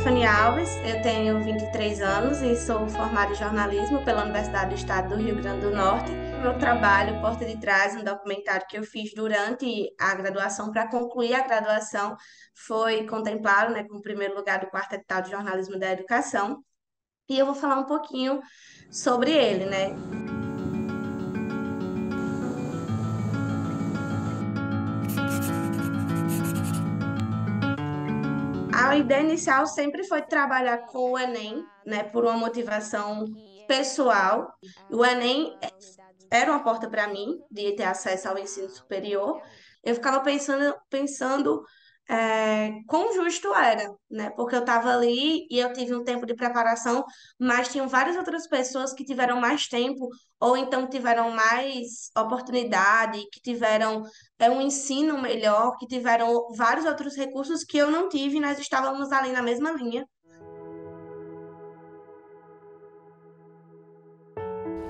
Tiffany Alves, eu tenho 23 anos e sou formada em jornalismo pela Universidade do Estado do Rio Grande do Norte. Meu trabalho, Porta de Trás, um documentário que eu fiz durante a graduação, para concluir a graduação, foi contemplado né, como primeiro lugar do quarto edital de jornalismo da educação. E eu vou falar um pouquinho sobre ele, né? A ideia inicial sempre foi trabalhar com o Enem, né, por uma motivação pessoal. O Enem era uma porta para mim de ter acesso ao ensino superior. Eu ficava pensando, pensando é, quão justo era, né? Porque eu estava ali e eu tive um tempo de preparação, mas tinham várias outras pessoas que tiveram mais tempo ou então tiveram mais oportunidade, que tiveram é, um ensino melhor, que tiveram vários outros recursos que eu não tive, nós estávamos ali na mesma linha.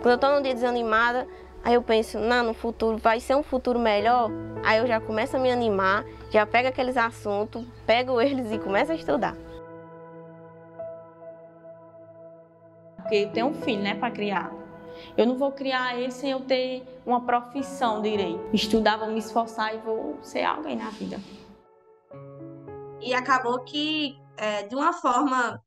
Quando eu tô num dia desanimada, aí eu penso, não, no futuro vai ser um futuro melhor. Aí eu já começo a me animar, já pego aqueles assuntos, pego eles e começo a estudar. Porque eu tenho um filho, né, para criar. Eu não vou criar ele sem eu ter uma profissão direito. Estudar, vou me esforçar e vou ser alguém na vida. E acabou que, é, de uma forma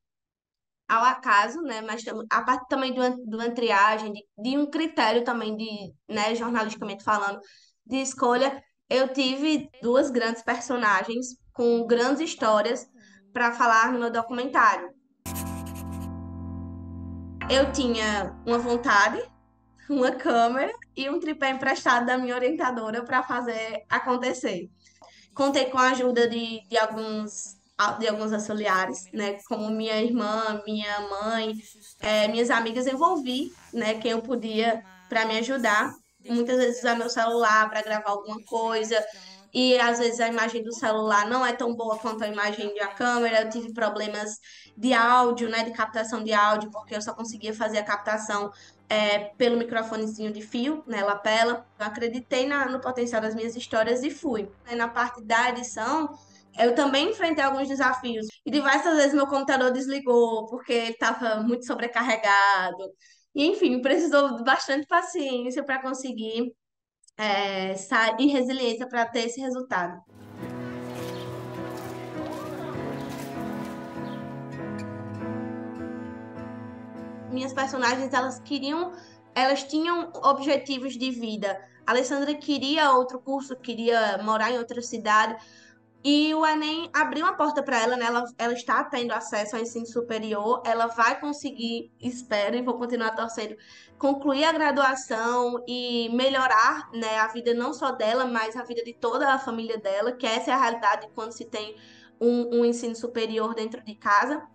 ao acaso, né? Mas a parte também do, do triagem, de, de um critério também de, né, jornalisticamente falando, de escolha, eu tive duas grandes personagens com grandes histórias para falar no meu documentário. Eu tinha uma vontade, uma câmera e um tripé emprestado da minha orientadora para fazer acontecer. Contei com a ajuda de, de alguns de alguns auxiliares, né, como minha irmã, minha mãe, é, minhas amigas, envolvi, né, quem eu podia para me ajudar. Muitas vezes usar meu celular para gravar alguma coisa, e às vezes a imagem do celular não é tão boa quanto a imagem da câmera. Eu tive problemas de áudio, né, de captação de áudio, porque eu só conseguia fazer a captação é, pelo microfonezinho de fio, né, lapela. Eu acreditei na, no potencial das minhas histórias e fui. Na parte da edição, eu também enfrentei alguns desafios. E diversas vezes meu computador desligou porque ele estava muito sobrecarregado. E, enfim, precisou de bastante paciência para conseguir é, e resiliência para ter esse resultado. Minhas personagens, elas queriam, elas tinham objetivos de vida. A Alessandra queria outro curso, queria morar em outra cidade, e o Enem abriu uma porta para ela, né? Ela, ela está tendo acesso ao ensino superior, ela vai conseguir, espero, e vou continuar torcendo, concluir a graduação e melhorar né, a vida não só dela, mas a vida de toda a família dela, que essa é a realidade quando se tem um, um ensino superior dentro de casa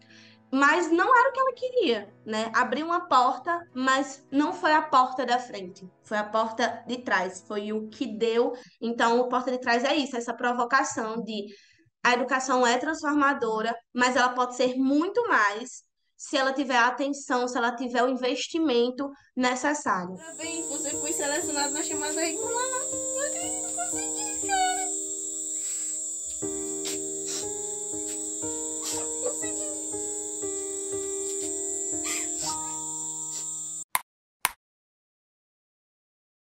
mas não era o que ela queria, né? Abriu uma porta, mas não foi a porta da frente, foi a porta de trás, foi o que deu. Então, o porta de trás é isso, essa provocação de a educação é transformadora, mas ela pode ser muito mais se ela tiver a atenção, se ela tiver o investimento necessário. Parabéns, você foi selecionado na chamada regular.